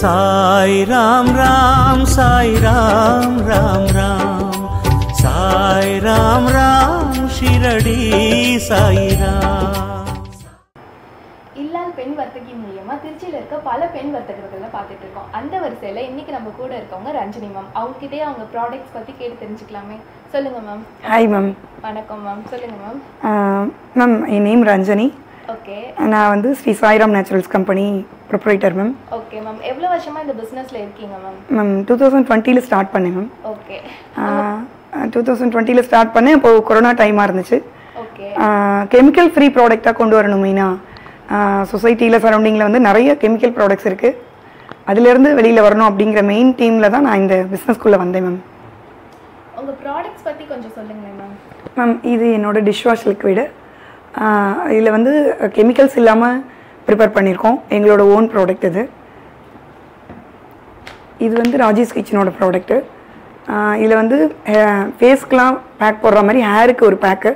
சாய் ராம் ராம் சாய் ராம் ராம் ராம். சாய் ராம் ராம் ஷிரடி சாய் ராம். இல்லால் பெண் வர்த்தகி மூலியமா திருச்சியில இருக்க பல பெண் வர்த்தகர்களை பார்த்துட்டு இருக்கோம். அந்த வரிசையில இன்னைக்கு நம்ம கூட இருக்கவங்க ரஞ்சினி மேம் அவங்க கிட்டே அவங்க ப்ராடக்ட்ஸ் பத்தி கேட்டு தெரிஞ்சுக்கலாமே. சொல்லுங்க மேம் ஹாய் மேம் வணக்கம் மேம் சொல்லுங்க மேம் மேம் என் நேம் ரஞ்சனி. ஓகே நான் வந்து Sri Sairam Naturals company proprietor ma'am okay ma'am எவ்வளவு வருஷமா இந்த பிசினஸ்ல இருக்கீங்க மேம் மேம் டூ தௌசண்ட் டுவெண்ட்டியில் ஸ்டார்ட் பண்ணேன் மேம் ஓகே டூ தௌசண்ட் டுவெண்ட்டியில் ஸ்டார்ட் பண்ணேன். அப்போது கொரோனா டைமாக இருந்துச்சு. ஓகே கெமிக்கல் ஃப்ரீ ப்ராடக்டாக கொண்டு வரணும் மெயினாக சொசைட்டியில் சரௌண்டிங்கில் வந்து நிறைய கெமிக்கல் ப்ராடக்ட்ஸ் இருக்குது அதுலேருந்து வெளியில் வரணும் அப்படிங்கிற மெயின் டீமில் தான் நான் இந்த பிஸ்னஸ்க்குள்ளே வந்தேன் மேம் உங்க ப்ராடக்ட்ஸ் பத்தி கொஞ்சம் சொல்லுங்களேன் மேம் மேம் இது என்னோட டிஷ் வாஷ் லிக்விடு இதில் வந்து கெமிக்கல்ஸ் இல்லாமல் ப்ரிப்பேர் பண்ணியிருக்கோம். எங்களோட ஓன் ப்ராடக்ட் இது. இது வந்து ராஜேஷ் கிச்சனோட ப்ராடக்ட்டு இதில் வந்து ஃபேஸ்க்கெலாம் பேக் போடுற மாதிரி ஹேருக்கு ஒரு பேக்கு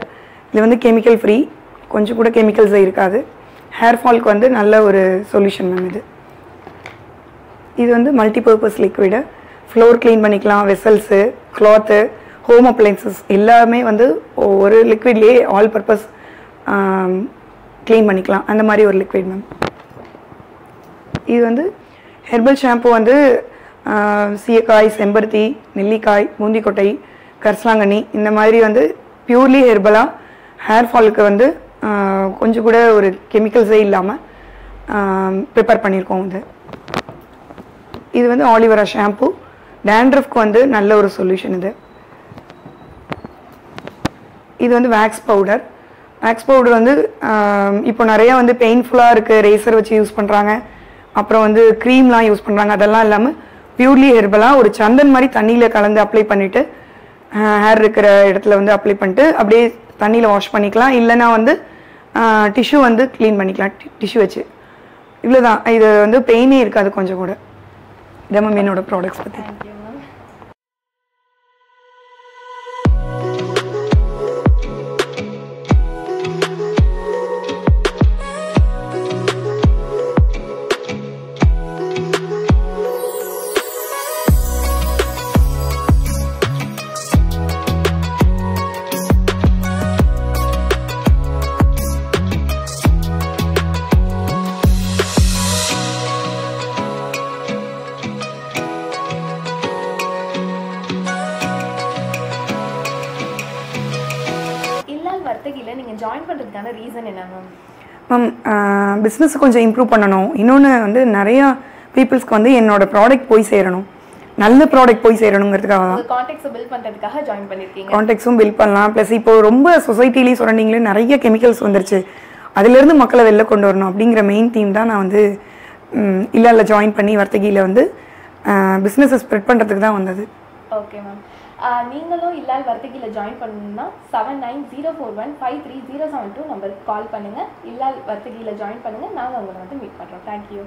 இது வந்து கெமிக்கல் ஃப்ரீ கொஞ்சம் கூட கெமிக்கல்ஸே இருக்காது. ஹேர் ஃபால்க்கு வந்து நல்ல ஒரு சொல்யூஷன் மேம் இது. இது வந்து மல்டிபர்பஸ் லிக்விடு ஃப்ளோர் க்ளீன் பண்ணிக்கலாம். வெசல்ஸு க்ளாத்து ஹோம் அப்ளைன்சஸ் எல்லாமே வந்து ஒரு லிக்விட்லேயே ஆல் பர்பஸ் க்ளீன் பண்ணிக்கலாம். அந்த மாதிரி ஒரு லிக்விட் மேம் இது வந்து ஹெர்பல் ஷாம்பு வந்து சீயக்காய் செம்பருத்தி நெல்லிக்காய் பூந்திக்கொட்டை கரிசலாங்கண்ணி இந்த மாதிரி வந்து பியூர்லி ஹெர்பலாக ஹேர் ஃபாலுக்கு வந்து கொஞ்சம் கூட ஒரு கெமிக்கல்ஸே இல்லாமல் ப்ரிப்பேர் பண்ணியிருக்கோம் இது. இது வந்து ஆலிவரா ஷாம்பு டேண்ட்ரஃப்க்கு வந்து நல்ல ஒரு சொல்யூஷன் இது. இது வந்து வேக்ஸ் பவுடர் மேக்ஸ் பவுடர் வந்து இப்போ நிறைய வந்து பெயின்ஃபுல்லாக இருக்குது ரேசர் வச்சு யூஸ் பண்ணுறாங்க அப்புறம் வந்து க்ரீம்லாம் யூஸ் பண்ணுறாங்க அதெல்லாம் இல்லாமல் பியூர்லி ஹெர்பலாக ஒரு சந்தன் மாதிரி தண்ணியில் கலந்து அப்ளை பண்ணிவிட்டு ஹேர் இருக்கிற இடத்துல வந்து அப்ளை பண்ணிட்டு அப்படியே தண்ணியில் வாஷ் பண்ணிக்கலாம். இல்லைன்னா வந்து டிஷ்யூ வந்து க்ளீன் பண்ணிக்கலாம். டிஷ்யூ வச்சு. இவ்வளோதான் இது வந்து பெயினே இருக்காது கொஞ்சம் கூட. இதான் மேம் என்னோடய ப்ராடக்ட்ஸ் பற்றி தேங்க்யூ மேம் இல்லால் வர்த்தகில நீங்க ஜாயின் பண்றதுக்கான ரீசன் என்ன மேம் மேம் பிஸ்னஸ் கொஞ்சம் இம்ப்ரூவ் பண்ணணும். இன்னொன்று வந்து நிறையா பீப்புள்ஸ்க்கு வந்து என்னோட ப்ராடக்ட் போய் சேரணும். நல்ல ப்ராடக்ட் போய் சேரணுங்கிறதுக்காக தான். உங்க கான்டாக்ட்ஸ் பில்ட் பண்றதுக்காக ஜாயின் பண்ணிருக்கீங்க. கான்டாக்ட்ஸும் பில் பண்ணலாம். ப்ளஸ் இப்போ ரொம்ப சொசைட்டிலையும் சரௌண்டிங்லேயும் நிறைய கெமிக்கல்ஸ் வந்துருச்சு. அதுலேருந்து மக்களை வெளில கொண்டு வரணும் அப்படிங்கிற மெயின் தீம் தான் நான் வந்து ம், இல்லால ஜாயின் பண்ணி வர்த்தகியில் வந்து பிஸ்னஸை ஸ்ப்ரெட் பண்ணுறதுக்கு தான் வந்தது. ஓகே மேம் நீங்களும் இல்லால் வர்த்தகியில் ஜாயின் பண்ணணும்னா seven nine zero four one five three zero seven two நம்பருக்கு கால் பண்ணுங்கள் இல்லால் வர்த்தகியில் ஜாயின் பண்ணுங்கள் நாங்கள் உங்களை வந்து மீட் பண்ணுறோம் தேங்க்யூ